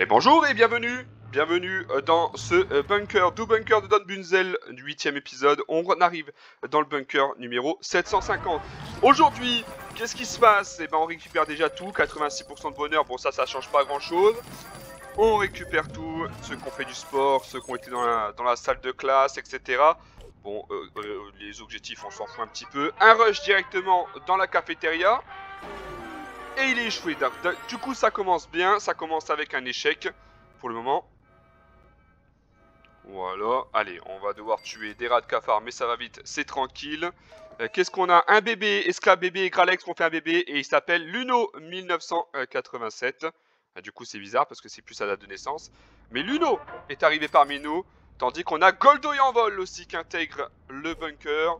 Et bonjour et bienvenue Bienvenue euh, dans ce euh, bunker, do bunker de Don Bunzel du 8 épisode. On arrive dans le bunker numéro 750. Aujourd'hui, qu'est-ce qui se passe? Eh ben on récupère déjà tout, 86% de bonheur, bon ça ça change pas grand chose. On récupère tout, ceux qui ont fait du sport, ceux qui ont été dans la, dans la salle de classe, etc. Bon, euh, les objectifs on s'en fout un petit peu. Un rush directement dans la cafétéria. Et il est échoué. Du coup ça commence bien, ça commence avec un échec pour le moment. Voilà, allez, on va devoir tuer des rats de cafard, mais ça va vite, c'est tranquille. Euh, qu'est-ce qu'on a? Un bébé, esclave bébé et Gralex ont fait un bébé, et il s'appelle Luno 1987. Ah, du coup, c'est bizarre parce que c'est plus sa date de naissance. Mais Luno est arrivé parmi nous, tandis qu'on a Goldo et Envol aussi qui intègre le bunker.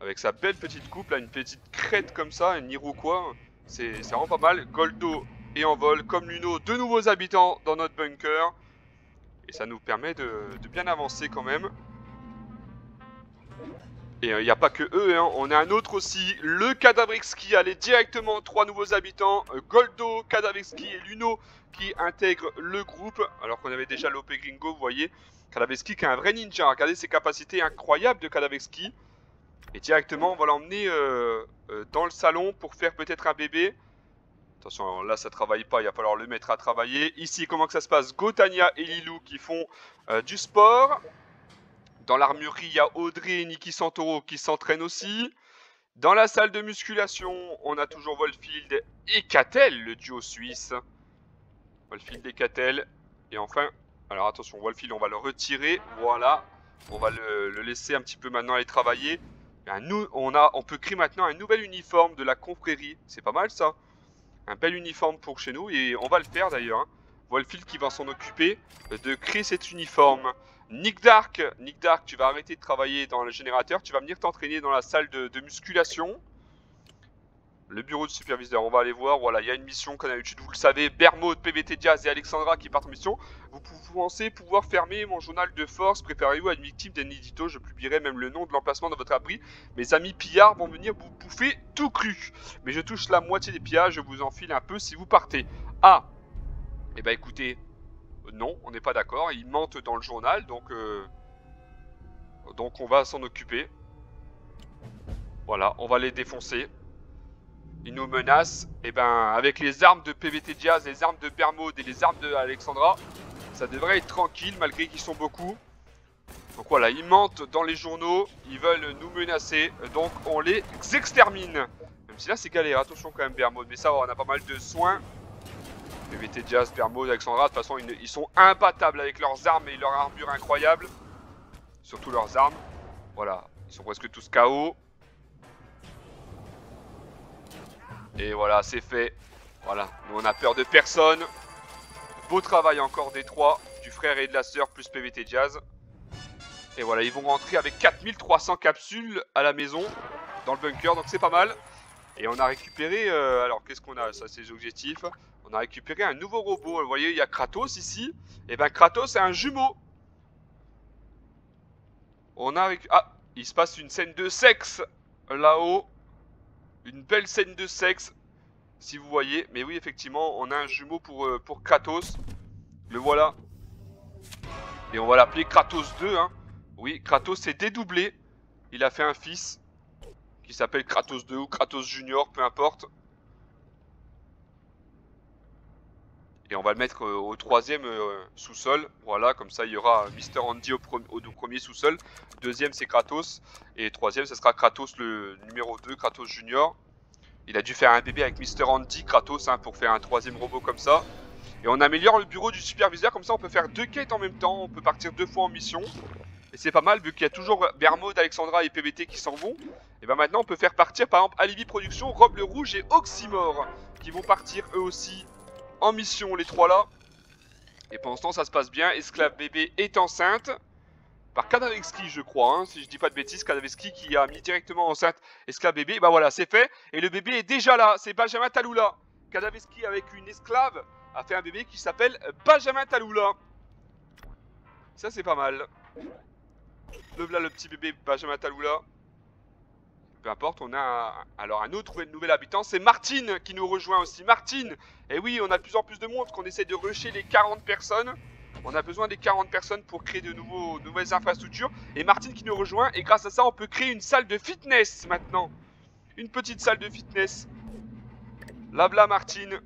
Avec sa belle petite coupe, là, une petite crête comme ça, un Iroquois. C'est vraiment pas mal. Goldo et Envol, comme Luno, deux nouveaux habitants dans notre bunker. Et ça nous permet de, bien avancer quand même. Et il euh, n'y a pas que eux, hein. on a un autre aussi, le Cadavrixki, allez directement, trois nouveaux habitants, euh, Goldo, Cadavrixki et Luno qui intègrent le groupe, alors qu'on avait déjà l'OP Gringo, vous voyez, Cadavrixki qui est un vrai ninja, regardez ses capacités incroyables de Cadavrixki, et directement on va l'emmener euh, dans le salon pour faire peut-être un bébé, Attention, là ça travaille pas, il va falloir le mettre à travailler. Ici, comment ça se passe? Gotania et Lilou qui font euh, du sport. Dans l'armurerie, il y a Audrey et Niki Santoro qui s'entraînent aussi. Dans la salle de musculation, on a toujours Wolfield et Catel, le duo suisse. Wolfield et Catel. Et enfin, alors attention, Wolfield, on va le retirer. Voilà. On va le, laisser un petit peu maintenant aller travailler. On, a, on peut créer maintenant un nouvel uniforme de la confrérie. C'est pas mal ça un bel uniforme pour chez nous et on va le faire d'ailleurs. Hein. Qui va s'en occuper de créer cet uniforme. Nick Dark, Nick Dark, tu vas arrêter de travailler dans le générateur, tu vas venir t'entraîner dans la salle de, musculation. Le bureau de superviseur, on va aller voir. Voilà, il y a une mission qu'on a vous le savez. Bermode, PVT Diaz et Alexandra qui partent en mission. Vous pensez pouvoir fermer mon journal de force. Préparez-vous à une victime d'un. Je publierai même le nom de l'emplacement de votre abri. Mes amis pillards vont venir vous bouffer tout cru. Mais je touche la moitié des pillages. Je vous enfile un peu si vous partez. Ah Eh ben écoutez, non, on n'est pas d'accord. Ils mentent dans le journal, donc... Euh, donc on va s'en occuper. Voilà, on va les défoncer ils nous menacent, et eh ben avec les armes de PVT Diaz, les armes de Bermode et les armes de Alexandra, ça devrait être tranquille malgré qu'ils sont beaucoup. Donc voilà, ils mentent dans les journaux, ils veulent nous menacer, donc on les extermine. Même si là c'est galère, attention quand même Bermode, mais ça va, on a pas mal de soins. PVT Diaz, Bermode, Alexandra, de toute façon ils, ils sont imbattables avec leurs armes et leur armure incroyable. Surtout leurs armes. Voilà, ils sont presque tous KO. Et voilà, c'est fait. Voilà, nous on a peur de personne. Beau travail encore des trois, du frère et de la sœur, plus PVT Jazz. Et voilà, ils vont rentrer avec 4300 capsules à la maison, dans le bunker, donc c'est pas mal. Et on a récupéré, euh, alors qu'est-ce qu'on a? Ça c'est les objectifs. On a récupéré un nouveau robot, vous voyez, il y a Kratos ici. Et ben Kratos c'est un jumeau. On a... Ah, il se passe une scène de sexe là-haut. Une belle scène de sexe, si vous voyez. Mais oui, effectivement, on a un jumeau pour, euh, pour Kratos. Le voilà. Et on va l'appeler Kratos 2. Hein. Oui, Kratos s'est dédoublé. Il a fait un fils qui s'appelle Kratos 2 ou Kratos Junior, peu importe. Et on va le mettre euh, au troisième euh, sous-sol. Voilà, comme ça il y aura Mister Andy au, premier sous-sol. Deuxième c'est Kratos. Et troisième ce sera Kratos le numéro 2, Kratos Junior. Il a dû faire un bébé avec Mister Andy, Kratos, hein, pour faire un troisième robot comme ça. Et on améliore le bureau du superviseur, comme ça on peut faire deux quêtes en même temps. On peut partir deux fois en mission. Et c'est pas mal vu qu'il y a toujours Bermode, Alexandra et PBT qui s'en vont. Et ben maintenant on peut faire partir par exemple Alibi Productions, Rob le Rouge et Oxymore qui vont partir eux aussi en mission les trois là. Et pendant ce temps ça se passe bien. Esclave bébé est enceinte. Par Kadaveski je crois, hein, si je dis pas de bêtises, Kadaveski qui a mis directement enceinte esclave bébé, bah voilà c'est fait, et le bébé est déjà là, c'est Benjamin Taloula. Kadaveski avec une esclave a fait un bébé qui s'appelle Benjamin Taloula. Ça c'est pas mal. Le voilà le petit bébé Benjamin Taloula. Peu importe, on a un, alors un autre nouvel habitant, c'est Martine qui nous rejoint aussi. Martine, et oui, on a de plus en plus de monde, qu'on essaie de rusher les 40 personnes. On a besoin des 40 personnes pour créer de nouveaux, nouvelles infrastructures. Et Martine qui nous rejoint, et grâce à ça, on peut créer une salle de fitness maintenant. Une petite salle de fitness. Là, Martine.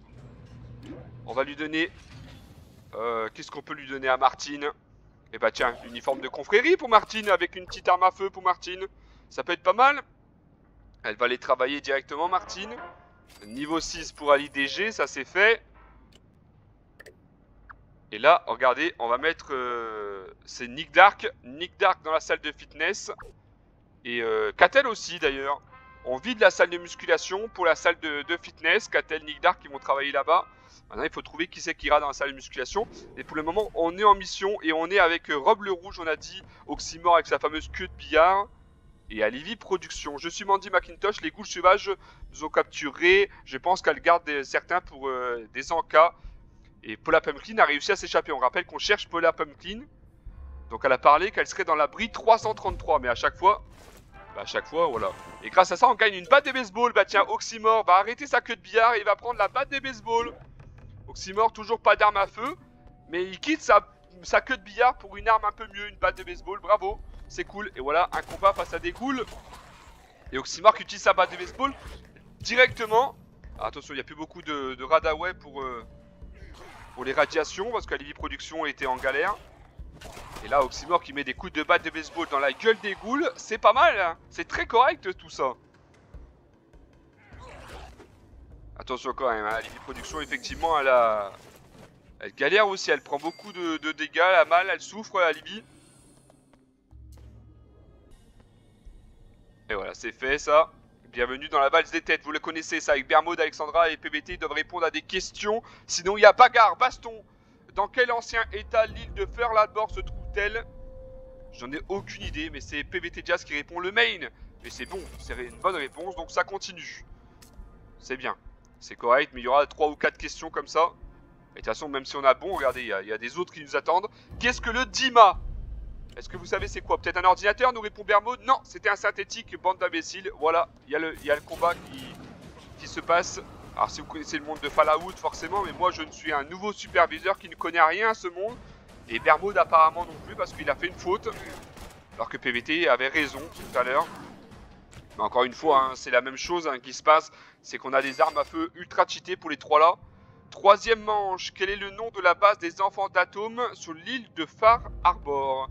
On va lui donner... Euh, Qu'est-ce qu'on peut lui donner à Martine? Eh bah tiens, uniforme de confrérie pour Martine, avec une petite arme à feu pour Martine. Ça peut être pas mal. Elle va aller travailler directement, Martine. Niveau 6 pour Ali DG, ça c'est fait. Et là, regardez, on va mettre... Euh, c'est Nick Dark. Nick Dark dans la salle de fitness. Et euh, Katel aussi d'ailleurs. On vide la salle de musculation pour la salle de, fitness. Katel, Nick Dark qui vont travailler là-bas. Maintenant, il faut trouver qui c'est qui ira dans la salle de musculation. Et pour le moment, on est en mission et on est avec euh, Rob le Rouge, on a dit. Oxymore avec sa fameuse queue de billard et à Livy Productions. Je suis Mandy McIntosh, les ghouls sauvages nous ont capturés. Je pense qu'elle garde certains pour euh, des encas. Et Paula Pumpkin a réussi à s'échapper. On rappelle qu'on cherche Paula Pumpkin. Donc elle a parlé qu'elle serait dans l'abri 333. Mais à chaque fois, bah à chaque fois, voilà. Et grâce à ça, on gagne une batte de baseball. Bah tiens, Oxymore va arrêter sa queue de billard et va prendre la batte de baseball. Oxymore, toujours pas d'arme à feu. Mais il quitte sa, sa queue de billard pour une arme un peu mieux, une batte de baseball. Bravo c'est cool. Et voilà, un combat face à des ghouls. Et Oxymar utilise sa batte de baseball directement. attention, il n'y a plus beaucoup de, de radaway pour, euh, les radiations parce que Livy Production était en galère. Et là, Oxymore qui met des coups de batte de baseball dans la gueule des ghouls, c'est pas mal, hein. c'est très correct tout ça. Attention quand même, hein. Livy Production effectivement elle a... Elle galère aussi, elle prend beaucoup de, dégâts, elle a mal, elle souffre la Et voilà, c'est fait ça. Bienvenue dans la valse des têtes, vous le connaissez ça, avec Bermaud, Alexandra et PBT doivent répondre à des questions. Sinon il y a bagarre, baston. Dans quel ancien état l'île de Furladbor se trouve-t-elle? J'en ai aucune idée, mais c'est PBT Jazz qui répond le main. Mais c'est bon, c'est une bonne réponse, donc ça continue. C'est bien, c'est correct, mais il y aura 3 ou 4 questions comme ça. Et de toute façon, même si on a bon, regardez, il y, a des autres qui nous attendent. Qu'est-ce que le Dima? Est-ce que vous savez c'est quoi? Peut-être un ordinateur nous répond Bermode Non, c'était un synthétique, bande d'imbéciles. Voilà, il y, a le combat qui, se passe. Alors si vous connaissez le monde de Fallout forcément, mais moi je ne suis un nouveau superviseur qui ne connaît rien à ce monde. Et Bermode apparemment non plus parce qu'il a fait une faute. Alors que PVT avait raison tout à l'heure. Mais encore une fois, hein, c'est la même chose hein, qui se passe. C'est qu'on a des armes à feu ultra cheatées pour les trois là. Troisième manche, quel est le nom de la base des enfants d'atomes sur l'île de Far Harbor?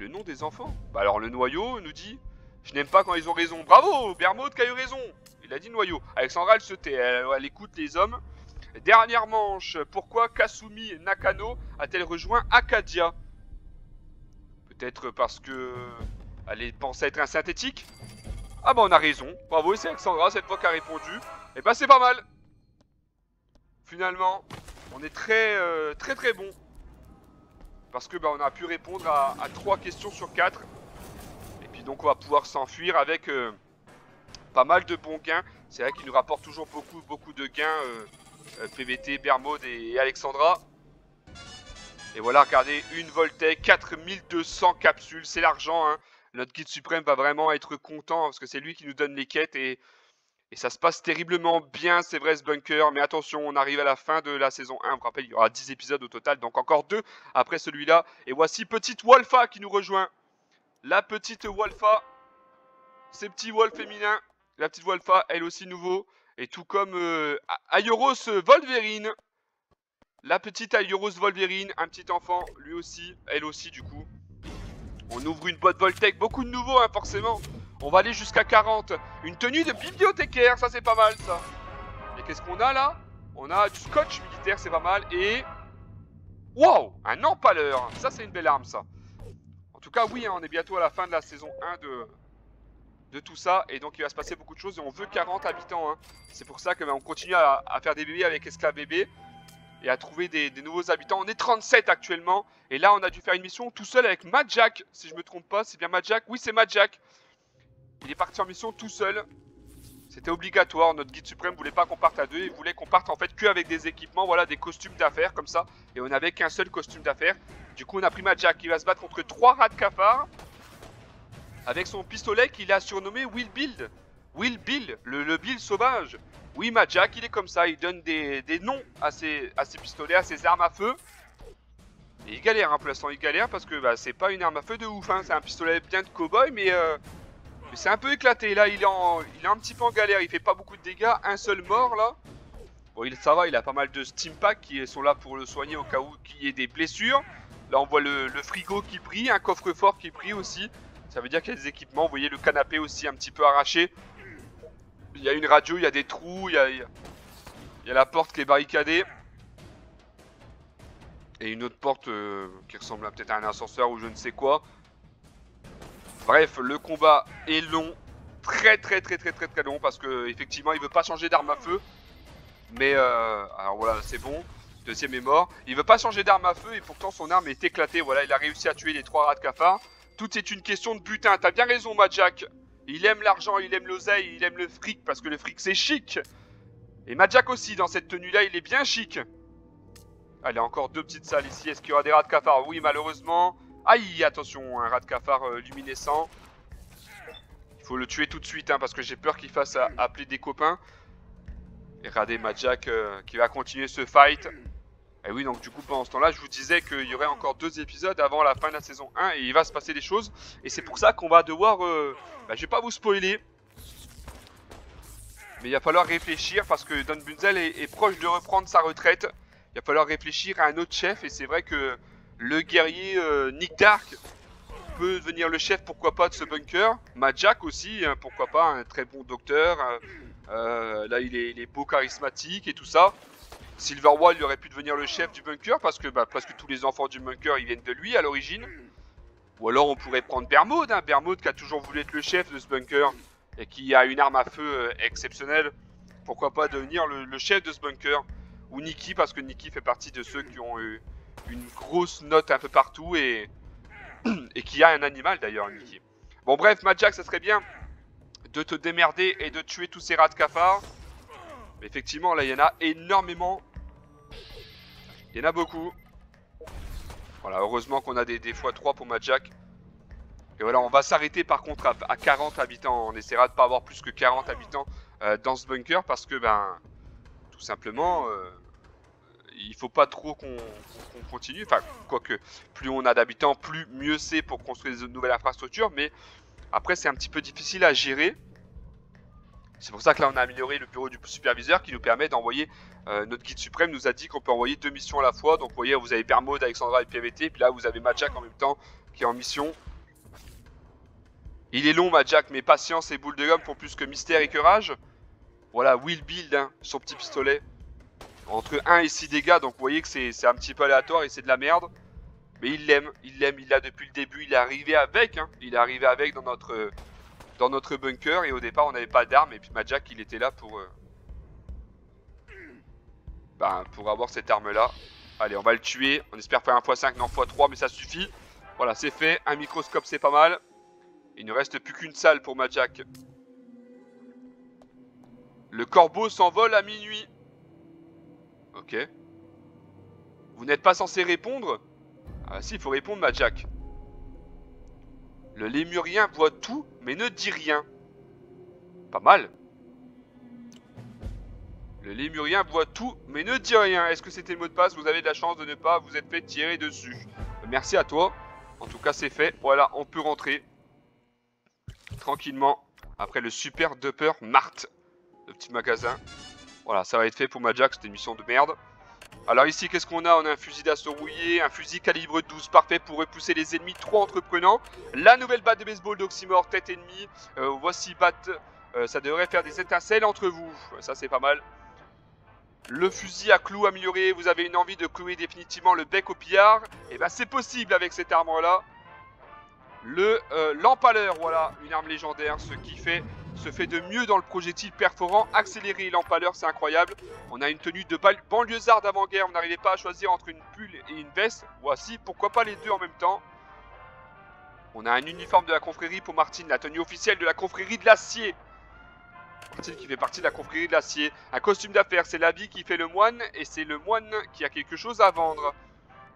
Le nom des enfants Bah alors le noyau nous dit Je n'aime pas quand ils ont raison. Bravo Bermode qui a eu raison Il a dit noyau. Alexandra elle se tait, elle, écoute les hommes. Dernière manche, pourquoi Kasumi Nakano a-t-elle rejoint Acadia Peut-être parce que elle pensée être un synthétique? Ah bah on a raison, bravo, c'est Alexandra cette fois qui a répondu. Et eh bah c'est pas mal Finalement, on est très euh, très très bon parce que bah, on a pu répondre à, 3 questions sur 4. Et puis donc on va pouvoir s'enfuir avec euh, pas mal de bons gains. C'est vrai qu'il nous rapporte toujours beaucoup beaucoup de gains euh, euh, PVT, Bermode et, Alexandra. Et voilà, regardez, une Voltec, 4200 capsules, c'est l'argent. Hein. Notre guide suprême va vraiment être content parce que c'est lui qui nous donne les quêtes et et ça se passe terriblement bien, c'est vrai, ce bunker. Mais attention, on arrive à la fin de la saison 1. On vous rappelle, il y aura 10 épisodes au total, donc encore 2 après celui-là. Et voici petite Wolfa qui nous rejoint. La petite Wolfa. Ces petits Wolf féminins. La petite Wolfa, elle aussi nouveau. Et tout comme euh, Ayoros Wolverine. La petite Ayoros Wolverine, un petit enfant, lui aussi, elle aussi du coup. On ouvre une boîte Voltec, beaucoup de nouveaux hein, forcément. On va aller jusqu'à 40. Une tenue de bibliothécaire, ça c'est pas mal ça. Et qu'est-ce qu'on a là? On a du scotch militaire, c'est pas mal. Et... Wow Un empaleur Ça c'est une belle arme ça. En tout cas oui, hein, on est bientôt à la fin de la saison 1 de, de tout ça. Et donc il va se passer beaucoup de choses et on veut 40 habitants. Hein. C'est pour ça que ben, on continue à, faire des bébés avec Esclave Bébé. Et à trouver des, nouveaux habitants. On est 37 actuellement. Et là on a dû faire une mission tout seul avec Jack. Si je me trompe pas, c'est bien Jack. Oui c'est Jack. Il est parti en mission tout seul. C'était obligatoire, notre guide suprême voulait pas qu'on parte à deux, il voulait qu'on parte en fait que avec des équipements, voilà, des costumes d'affaires comme ça. Et on n'avait qu'un seul costume d'affaires. Du coup on a pris Jack qui va se battre contre trois rats de cafard. avec son pistolet qu'il a surnommé Will Build. Will Bill, le, le Bill sauvage. Oui, Majak, il est comme ça, il donne des, noms à ses, à ses, pistolets, à ses armes à feu. Et il galère, hein, pour l'instant, il galère parce que bah, c'est pas une arme à feu de ouf, hein. c'est un pistolet bien de cowboy, mais, euh, mais c'est un peu éclaté. Là, il est, en, il est un petit peu en galère, il fait pas beaucoup de dégâts, un seul mort là. Bon, il, ça va, il a pas mal de steam packs qui sont là pour le soigner au cas où il y ait des blessures. Là, on voit le, frigo qui brille, un coffre-fort qui brille aussi. Ça veut dire qu'il y a des équipements. Vous voyez le canapé aussi un petit peu arraché. Il y a une radio, il y a des trous, il y a, il y a la porte qui est barricadée. Et une autre porte euh, qui ressemble peut-être à un ascenseur ou je ne sais quoi. Bref, le combat est long. Très très très très très très long parce que effectivement il veut pas changer d'arme à feu. Mais euh, alors voilà, c'est bon. Deuxième est mort. Il veut pas changer d'arme à feu et pourtant son arme est éclatée. Voilà, il a réussi à tuer les trois rats de cafard. Tout est une question de butin. T'as bien raison, Majak. Il aime l'argent, il aime l'oseille, il aime le fric parce que le fric c'est chic. Et Majak aussi, dans cette tenue-là, il est bien chic. Allez, encore deux petites salles ici. Est-ce qu'il y aura des rats de cafard Oui, malheureusement. Aïe, attention, un rat de cafard euh, luminescent. Il faut le tuer tout de suite, hein, parce que j'ai peur qu'il fasse appeler des copains. Et regardez Majak euh, qui va continuer ce fight. Et oui, donc du coup, pendant ce temps-là, je vous disais qu'il y aurait encore deux épisodes avant la fin de la saison 1 et il va se passer des choses. Et c'est pour ça qu'on va devoir... Euh, bah, je vais pas vous spoiler. Mais il va falloir réfléchir parce que Don Bunzel est, proche de reprendre sa retraite. Il va falloir réfléchir à un autre chef et c'est vrai que le guerrier euh, Nick Dark peut devenir le chef, pourquoi pas, de ce bunker. Majak aussi, hein, pourquoi pas, un très bon docteur. Euh, là, il est, beau, charismatique et tout ça. Silverwall il aurait pu devenir le chef du bunker parce que bah, presque tous les enfants du bunker ils viennent de lui à l'origine. Ou alors on pourrait prendre Bermode, hein, qui a toujours voulu être le chef de ce bunker et qui a une arme à feu euh, exceptionnelle. Pourquoi pas devenir le, chef de ce bunker Ou Nikki parce que Nikki fait partie de ceux qui ont eu une grosse note un peu partout et, et qui a un animal d'ailleurs. Bon bref, Majak ça serait bien de te démerder et de tuer tous ces rats de cafard. Mais effectivement là il y en a énormément il y en a beaucoup. Voilà, heureusement qu'on a des, des x3 pour Majak. Et voilà, on va s'arrêter par contre à, 40 habitants. On essaiera de pas avoir plus que 40 habitants euh, dans ce bunker parce que, ben, tout simplement, euh, il faut pas trop qu'on continue. Enfin, quoique, plus on a d'habitants, plus mieux c'est pour construire de nouvelles infrastructures. Mais après, c'est un petit peu difficile à gérer. C'est pour ça que là, on a amélioré le bureau du superviseur qui nous permet d'envoyer euh, notre guide suprême nous a dit qu'on peut envoyer deux missions à la fois. Donc vous voyez, vous avez Bermode, Alexandra et PVT. Puis là, vous avez Majak en même temps qui est en mission. Il est long, Majak, mais patience et boule de gomme font plus que mystère et que rage. Voilà, Will Build, hein, son petit pistolet. Entre 1 et 6 dégâts, donc vous voyez que c'est un petit peu aléatoire et c'est de la merde. Mais il l'aime, il l'aime, il l'a depuis le début, il est arrivé avec, hein. il est arrivé avec dans notre, dans notre bunker et au départ on n'avait pas d'armes et puis Majak il était là pour, euh, bah, pour avoir cette arme là. Allez, on va le tuer. On espère faire un x5, non x3, mais ça suffit. Voilà, c'est fait. Un microscope, c'est pas mal. Il ne reste plus qu'une salle pour Majak. Le corbeau s'envole à minuit. Ok. Vous n'êtes pas censé répondre? Ah si, il faut répondre, Majak. Le lémurien voit tout, mais ne dit rien. Pas mal. Le lémurien voit tout, mais ne dit rien. Est-ce que c'était le mot de passe? Vous avez de la chance de ne pas vous être fait tirer dessus. Merci à toi. En tout cas, c'est fait. Voilà, on peut rentrer. Tranquillement. Après le super dupper Marthe. Le petit magasin. Voilà, ça va être fait pour Majak. C'était une mission de merde. Alors ici, qu'est-ce qu'on a? On a un fusil d'assaut rouillé, un fusil calibre 12, parfait pour repousser les ennemis trop entreprenants. La nouvelle batte de baseball d'Oxymore, tête ennemie. Euh, voici batte, euh, ça devrait faire des étincelles entre vous. Ça, c'est pas mal. Le fusil à clous amélioré, vous avez une envie de clouer définitivement le bec au pillard eh ben c'est possible avec cette arme là Le euh, l'empaleur, voilà, une arme légendaire, ce qui fait se fait de mieux dans le projectile perforant. Accéléré l'empaleur, c'est incroyable. On a une tenue de banlieusard d'avant-guerre, on n'arrivait pas à choisir entre une pull et une veste. Voici, pourquoi pas les deux en même temps. On a un uniforme de la confrérie pour Martine, la tenue officielle de la confrérie de l'acier qui fait partie de la confrérie de l'acier. Un costume d'affaires, c'est la vie qui fait le moine et c'est le moine qui a quelque chose à vendre.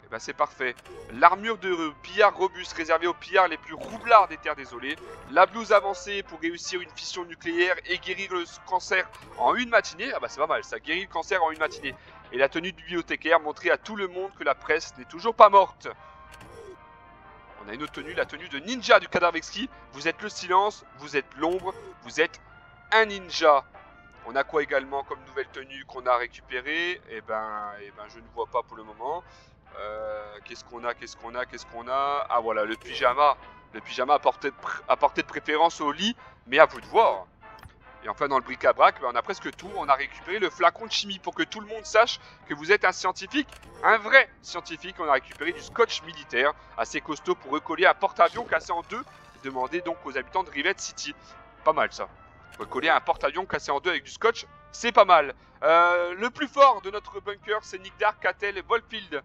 Eh ben c'est parfait. L'armure de pillard robuste réservée aux pillards les plus roublards des terres désolées. La blouse avancée pour réussir une fission nucléaire et guérir le cancer en une matinée. Ah bah c'est pas mal, ça guérit le cancer en une matinée. Et la tenue du bibliothécaire montrer à tout le monde que la presse n'est toujours pas morte. On a une autre tenue, la tenue de ninja du cadavre exquis. Vous êtes le silence, vous êtes l'ombre, vous êtes un ninja. On a quoi également comme nouvelle tenue qu'on a récupérée? Eh ben, eh ben, je ne vois pas pour le moment. Euh, qu'est-ce qu'on a Qu'est-ce qu'on a Qu'est-ce qu'on a? Ah voilà, le pyjama. Le pyjama apporté de, de préférence au lit, mais à vous de voir. Et enfin, dans le bric-à-brac, ben, on a presque tout. On a récupéré le flacon de chimie pour que tout le monde sache que vous êtes un scientifique, un vrai scientifique. On a récupéré du scotch militaire assez costaud pour recoller un porte-avions cassé en deux. Demandez donc aux habitants de Rivet City. Pas mal ça. Recoller un porte-avions cassé en deux avec du scotch, c'est pas mal. Euh, le plus fort de notre bunker, c'est Nick Dark, et Volfield.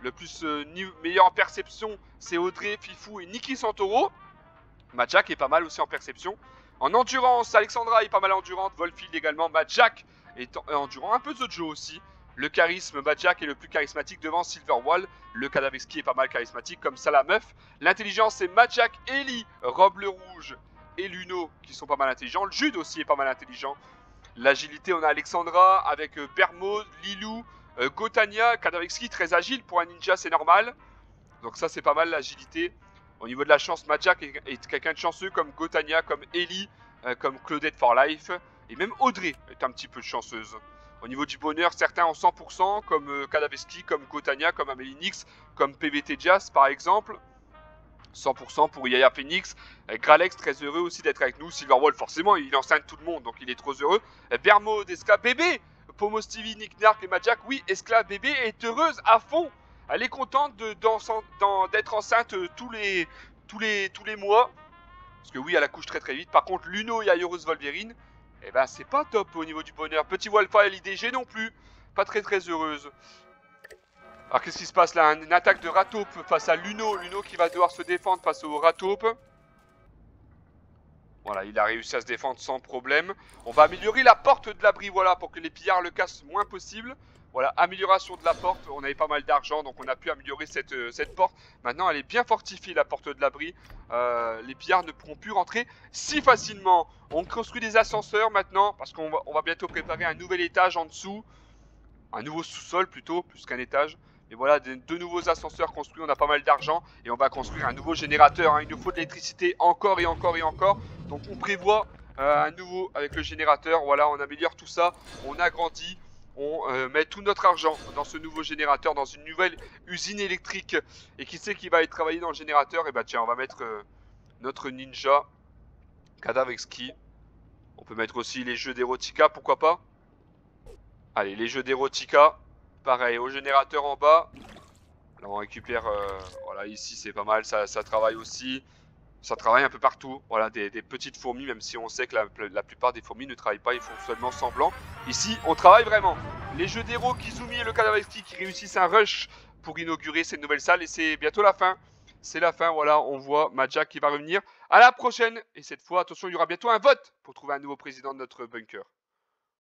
Le plus euh, meilleur en perception, c'est Audrey, Fifou et Niki Santoro. Majak est pas mal aussi en perception. En endurance, Alexandra est pas mal endurante. Volfield également. Majak est euh, endurant. Un peu Zojo aussi. Le charisme, Majak est le plus charismatique devant Silverwall. Le Kadaveski est pas mal charismatique comme ça la meuf. L'intelligence, c'est Majak, Ellie, Robe le Rouge et Luno qui sont pas mal intelligents. Le Jude aussi est pas mal intelligent. L'agilité, on a Alexandra avec euh, Bermo, Lilou, euh, Gotania, Kadavexki, très agile pour un ninja, c'est normal. Donc ça, c'est pas mal l'agilité. Au niveau de la chance, Majak est, quelqu'un de chanceux comme Gotania, comme Ellie, euh, comme Claudette for Life. Et même Audrey est un petit peu chanceuse. Au niveau du bonheur, certains ont 100%, comme euh, comme Gotania, comme Amelie Nix, comme PVT Jazz par exemple. 100% pour Yaya Phoenix. Gralex, très heureux aussi d'être avec nous. Silverwall, forcément, il enceinte tout le monde, donc il est trop heureux. Bermo, Desca, bébé Pomo Stevie, Nick Nark et Majak, oui, Esclave bébé est heureuse à fond. Elle est contente d'être enceinte euh, tous les, mois. Parce que oui, elle accouche très très vite. Par contre, Luno et heureuse Wolverine, eh ben c'est pas top au niveau du bonheur. Petit Wolfa et l'IDG non plus. Pas très très heureuse. Alors qu'est-ce qui se passe là? Une attaque de Rataupe face à Luno. Luno qui va devoir se défendre face au Rataupe. Voilà, il a réussi à se défendre sans problème. On va améliorer la porte de l'abri, voilà, pour que les pillards le cassent moins possible. Voilà, amélioration de la porte. On avait pas mal d'argent, donc on a pu améliorer cette, euh, porte. Maintenant, elle est bien fortifiée, la porte de l'abri. Euh, les pillards ne pourront plus rentrer si facilement. On construit des ascenseurs maintenant, parce qu'on va, on va bientôt préparer un nouvel étage en dessous. Un nouveau sous-sol plutôt, plus qu'un étage. Et voilà, deux nouveaux ascenseurs construits, on a pas mal d'argent et on va construire un nouveau générateur. Hein. Il nous faut de l'électricité encore et encore et encore. Donc on prévoit euh, un nouveau avec le générateur. Voilà, on améliore tout ça, on agrandit, on euh, met tout notre argent dans ce nouveau générateur, dans une nouvelle usine électrique. Et qui sait qui va être travaillé dans le générateur? Et eh bah ben, tiens, on va mettre euh, notre ninja, cadavre ski. On peut mettre aussi les jeux d'érotica, pourquoi pas? Allez, les jeux d'érotica. Pareil, au générateur en bas. Là, on récupère... Euh, voilà, ici, c'est pas mal. Ça, travaille aussi. Ça travaille un peu partout. Voilà, des, petites fourmis, même si on sait que la, plupart des fourmis ne travaillent pas. Ils font seulement semblant. Ici, on travaille vraiment. Les jeux d'héros, Kizumi et le Kadavaki qui réussissent un rush pour inaugurer cette nouvelle salle. Et c'est bientôt la fin. C'est la fin, voilà, on voit Majak qui va revenir. À la prochaine. Et cette fois, attention, il y aura bientôt un vote pour trouver un nouveau président de notre bunker.